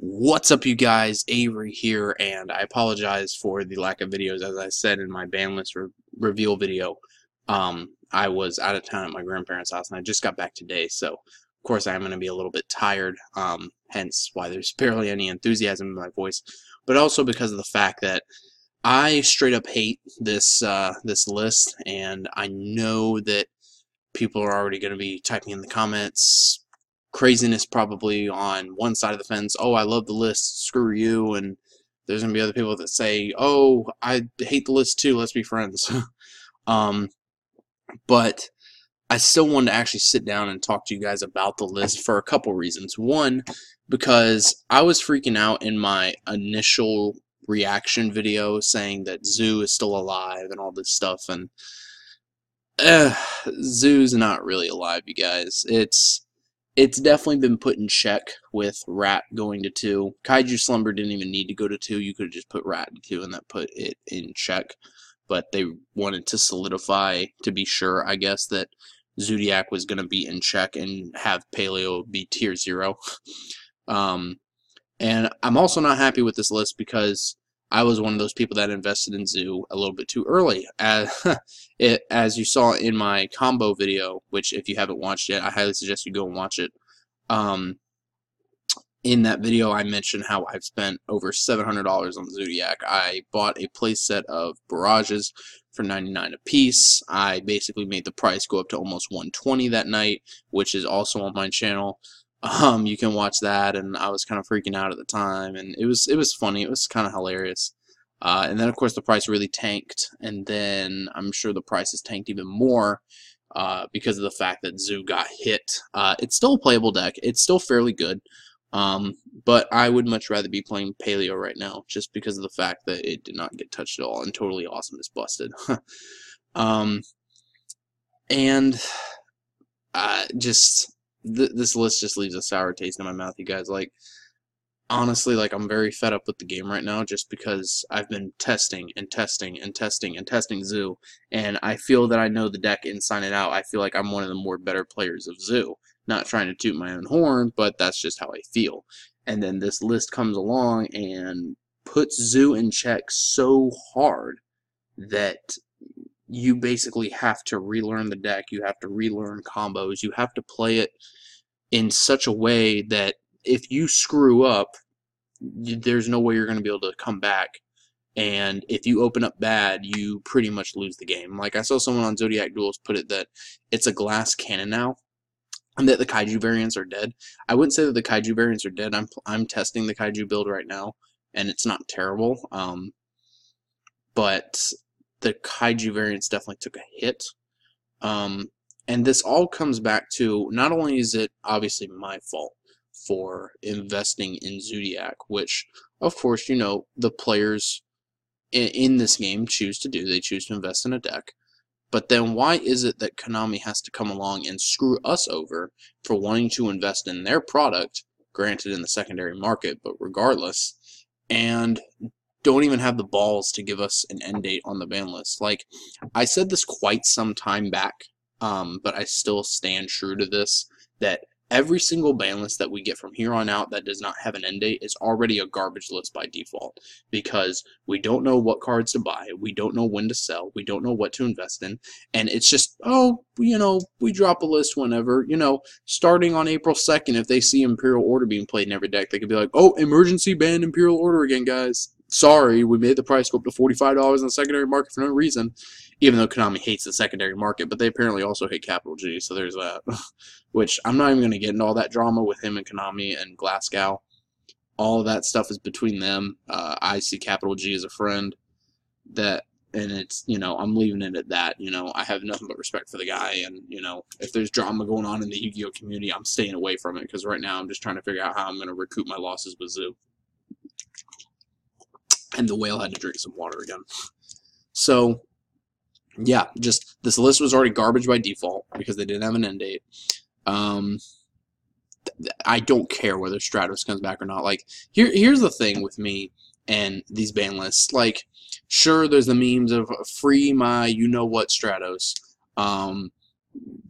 What's up, you guys? Avery here, and I apologize for the lack of videos. As I said in my ban list re reveal video, um, I was out of town at my grandparents' house, and I just got back today, so of course I'm going to be a little bit tired, um, hence why there's barely any enthusiasm in my voice, but also because of the fact that I straight up hate this uh, this list, and I know that people are already going to be typing in the comments craziness probably on one side of the fence. Oh, I love the list. Screw you. And there's gonna be other people that say, "Oh, I hate the list too. Let's be friends." um, but I still wanted to actually sit down and talk to you guys about the list for a couple reasons. One, because I was freaking out in my initial reaction video saying that Zoo is still alive and all this stuff, and uh, Zoo's not really alive, you guys. It's it's definitely been put in check with Rat going to two. Kaiju Slumber didn't even need to go to two. You could have just put Rat to two and that put it in check. But they wanted to solidify to be sure, I guess, that Zodiac was going to be in check and have Paleo be tier zero. Um, and I'm also not happy with this list because I was one of those people that invested in Zoo a little bit too early. As, it, as you saw in my combo video, which if you haven't watched yet, I highly suggest you go and watch it. Um, in that video, I mentioned how I've spent over $700 on Zodiac. I bought a playset of Barrages for 99 a piece. I basically made the price go up to almost 120 that night, which is also on my channel um, you can watch that, and I was kind of freaking out at the time, and it was it was funny. It was kind of hilarious. Uh, and then of course the price really tanked, and then I'm sure the price has tanked even more uh, because of the fact that Zoo got hit. Uh, it's still a playable deck. It's still fairly good, um, but I would much rather be playing Paleo right now, just because of the fact that it did not get touched at all, and Toadally Awesome is busted. um, and uh, just th this list just leaves a sour taste in my mouth, you guys. Like, honestly, like, I'm very fed up with the game right now just because I've been testing and testing and testing and testing Zoo, and I feel that I know the deck inside and out. I feel like I'm one of the more better players of Zoo. Not trying to toot my own horn, but that's just how I feel. And then this list comes along and puts Zoo in check so hard that you basically have to relearn the deck. You have to relearn combos. You have to play it in such a way that if you screw up, there's no way you're going to be able to come back. And if you open up bad, you pretty much lose the game. Like I saw someone on Zodiac Duels put it that it's a glass cannon now, and that the kaiju variants are dead. I wouldn't say that the kaiju variants are dead. I'm I'm testing the kaiju build right now, and it's not terrible. Um, but the kaiju variants definitely took a hit. Um, and this all comes back to not only is it obviously my fault for investing in Zodiac, which, of course, you know, the players in, in this game choose to do. They choose to invest in a deck. But then why is it that Konami has to come along and screw us over for wanting to invest in their product, granted in the secondary market, but regardless, and don't even have the balls to give us an end date on the ban list. Like, I said this quite some time back, um, but I still stand true to this, that every single ban list that we get from here on out that does not have an end date is already a garbage list by default because we don't know what cards to buy, we don't know when to sell, we don't know what to invest in, and it's just, oh, you know, we drop a list whenever, you know, starting on April 2nd, if they see Imperial Order being played in every deck, they could be like, oh, emergency ban Imperial Order again, guys sorry, we made the price go up to $45 in the secondary market for no reason, even though Konami hates the secondary market, but they apparently also hate Capital G, so there's that. Which I'm not even going to get into all that drama with him and Konami and Glasgow. All of that stuff is between them. Uh, I see Capital G as a friend. That and it's you know I'm leaving it at that. You know I have nothing but respect for the guy, and you know if there's drama going on in the Yu-Gi-Oh community, I'm staying away from it because right now I'm just trying to figure out how I'm going to recoup my losses with Zoo and the whale had to drink some water again. So, yeah, just this list was already garbage by default because they didn't have an end date. Um, I don't care whether Stratos comes back or not. Like, here, here's the thing with me and these ban lists. Like, sure, there's the memes of free my you know what Stratos. Um,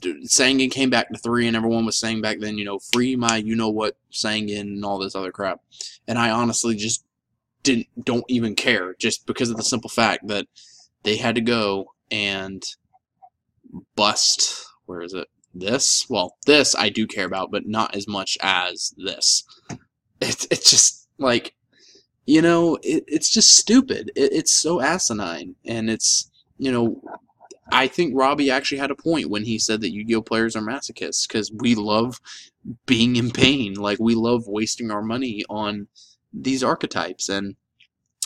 Sangan came back to three, and everyone was saying back then, you know, free my you know what Sangan and all this other crap. And I honestly just didn't don't even care, just because of the simple fact that they had to go and bust. Where is it? This? Well, this I do care about, but not as much as this. It's it's just like, you know, it, it's just stupid. It, it's so asinine, and it's you know I think Robbie actually had a point when he said that Yu-Gi-Oh players are masochists because we love being in pain. Like we love wasting our money on these archetypes, and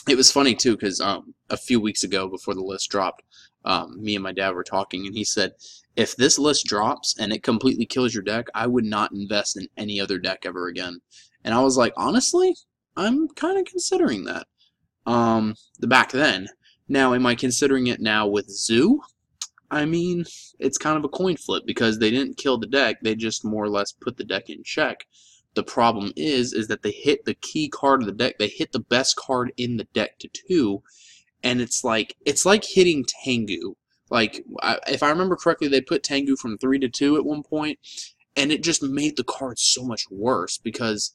it was funny too because um, a few weeks ago before the list dropped, um, me and my dad were talking, and he said, "If this list drops and it completely kills your deck, I would not invest in any other deck ever again." And I was like, honestly, I'm kind of considering that. Um, the back then. Now, am I considering it now with Zoo? I mean, it's kind of a coin flip because they didn't kill the deck, they just more or less put the deck in check. The problem is, is that they hit the key card of the deck, they hit the best card in the deck to two, and it's like, it's like hitting Tengu. Like, if I remember correctly, they put Tengu from three to two at one point, and it just made the card so much worse because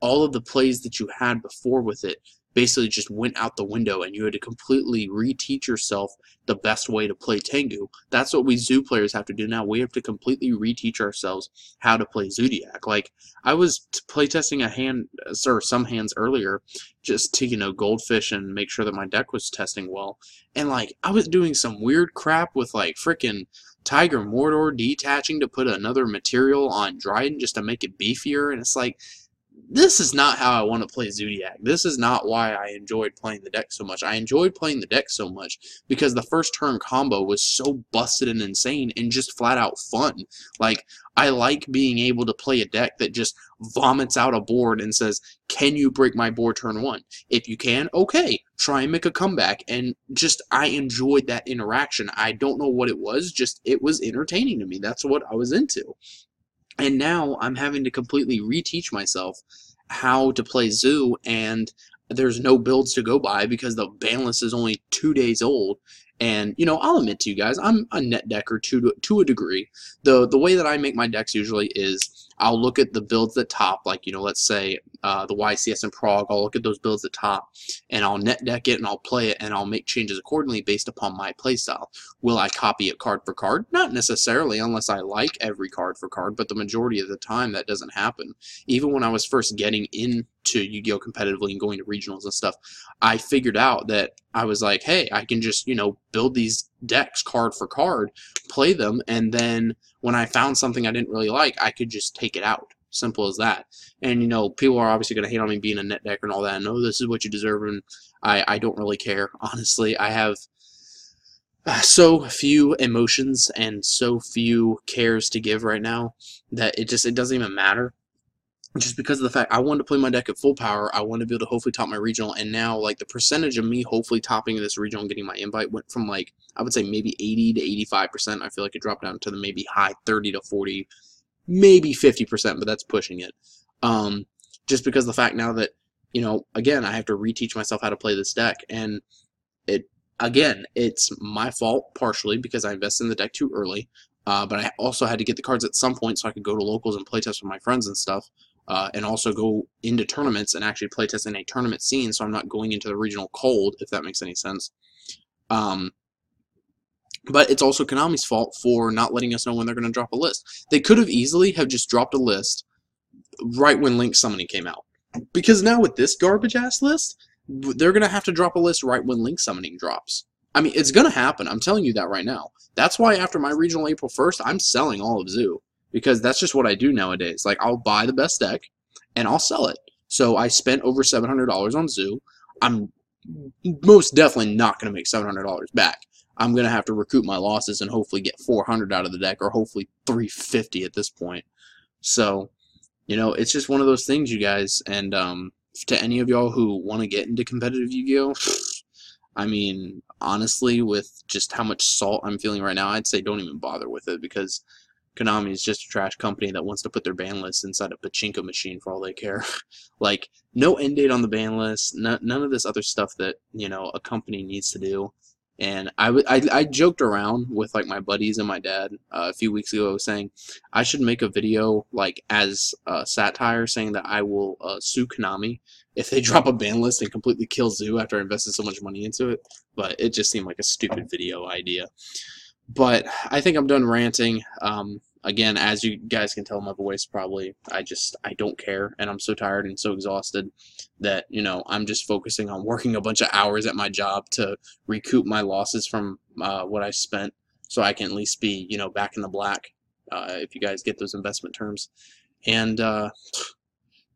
all of the plays that you had before with it basically just went out the window and you had to completely reteach yourself the best way to play Tengu. That's what we Zoo players have to do now. We have to completely reteach ourselves how to play Zodiac. Like, I was playtesting a hand, uh, or some hands earlier, just to, you know, goldfish and make sure that my deck was testing well. And, like, I was doing some weird crap with, like, freaking Tigermortar detaching to put another material on Drident just to make it beefier. And it's like, this is not how I want to play Zoodiac. This is not why I enjoyed playing the deck so much. I enjoyed playing the deck so much because the first turn combo was so busted and insane and just flat out fun. Like, I like being able to play a deck that just vomits out a board and says, Can you break my board turn one? If you can, okay, try and make a comeback. And just, I enjoyed that interaction. I don't know what it was, just it was entertaining to me. That's what I was into. And now I'm having to completely reteach myself how to play Zoo, and there's no builds to go by because the list is only two days old. And you know, I'll admit to you guys, I'm a net decker to to a degree. the The way that I make my decks usually is I'll look at the builds at top, like, you know, let's say uh, the YCS in Prague, I'll look at those builds at top, and I'll net deck it, and I'll play it, and I'll make changes accordingly based upon my playstyle. Will I copy it card for card? Not necessarily, unless I like every card for card, but the majority of the time that doesn't happen. Even when I was first getting into Yu-Gi-Oh! competitively and going to regionals and stuff, I figured out that I was like, hey, I can just, you know, build these decks card for card, play them, and then when I found something I didn't really like, I could just take it out. Simple as that. And, you know, people are obviously going to hate on me being a net decker and all that. No, this is what you deserve, and I, I don't really care. Honestly, I have uh, so few emotions and so few cares to give right now that it just it doesn't even matter just because of the fact I wanted to play my deck at full power, I wanted to be able to hopefully top my regional, and now like the percentage of me hopefully topping this regional and getting my invite went from like I would say maybe 80 to 85 percent. I feel like it dropped down to the maybe high 30 to 40, maybe 50 percent, but that's pushing it. Um, just because the fact now that you know, again, I have to reteach myself how to play this deck, and it again, it's my fault partially because I invested in the deck too early. Uh, but I also had to get the cards at some point so I could go to locals and playtest with my friends and stuff uh, and also go into tournaments and actually play test in a tournament scene so I'm not going into the regional cold, if that makes any sense. Um, but it's also Konami's fault for not letting us know when they're going to drop a list. They could have easily have just dropped a list right when Link Summoning came out. Because now with this garbage-ass list, they're going to have to drop a list right when Link Summoning drops. I mean, it's going to happen. I'm telling you that right now. That's why after my regional April 1st, I'm selling all of Zoo because that's just what I do nowadays. Like I'll buy the best deck and I'll sell it. So I spent over $700 on Zoo. I'm most definitely not going to make $700 back. I'm going to have to recoup my losses and hopefully get 400 out of the deck or hopefully 350 at this point. So, you know, it's just one of those things, you guys. And um, to any of y'all who want to get into competitive Yu-Gi-Oh, I mean, honestly, with just how much salt I'm feeling right now, I'd say don't even bother with it because Konami is just a trash company that wants to put their ban list inside a pachinko machine for all they care. like, no end date on the ban list, none of this other stuff that, you know, a company needs to do. And I, I joked around with like my buddies and my dad uh, a few weeks ago saying I should make a video like as uh, satire saying that I will uh, sue Konami if they drop a ban list and completely kill Zoo after I invested so much money into it. But it just seemed like a stupid video idea. But I think I'm done ranting. Um, again, as you guys can tell my voice probably, I just, I don't care. And I'm so tired and so exhausted that, you know, I'm just focusing on working a bunch of hours at my job to recoup my losses from uh, what I spent so I can at least be, you know, back in the black uh, if you guys get those investment terms. And, uh,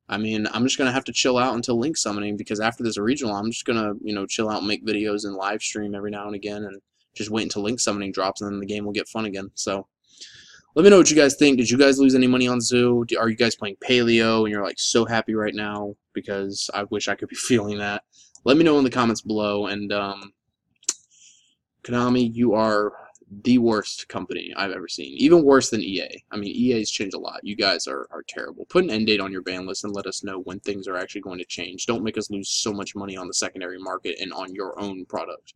I mean, I'm just gonna have to chill out until link summoning because after this regional, I'm just gonna you know chill out and make videos and live stream every now and again and just wait until link summoning drops and then the game will get fun again. So let me know what you guys think. Did you guys lose any money on Zoo? Are you guys playing Paleo and you're like so happy right now because I wish I could be feeling that. Let me know in the comments below and um, Konami, you are the worst company I've ever seen. Even worse than EA. I mean, EA's changed a lot. You guys are, are terrible. Put an end date on your ban list and let us know when things are actually going to change. Don't make us lose so much money on the secondary market and on your own product.